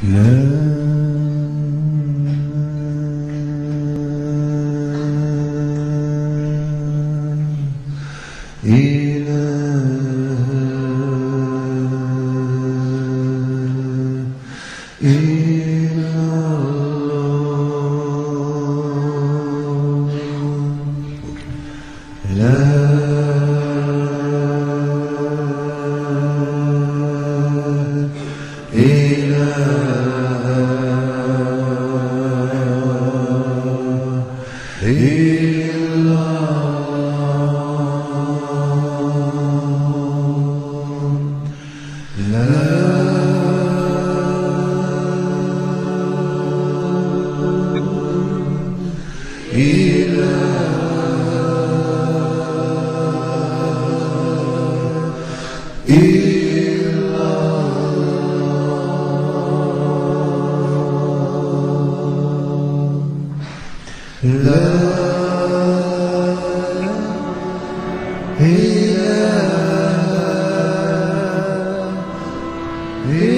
Yeah. He Yeah.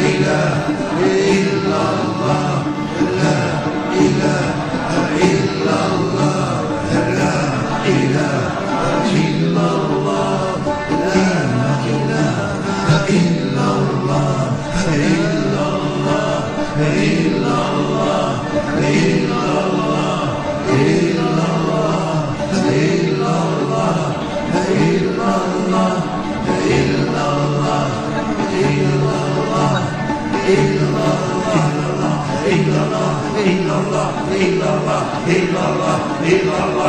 إله إلا الله.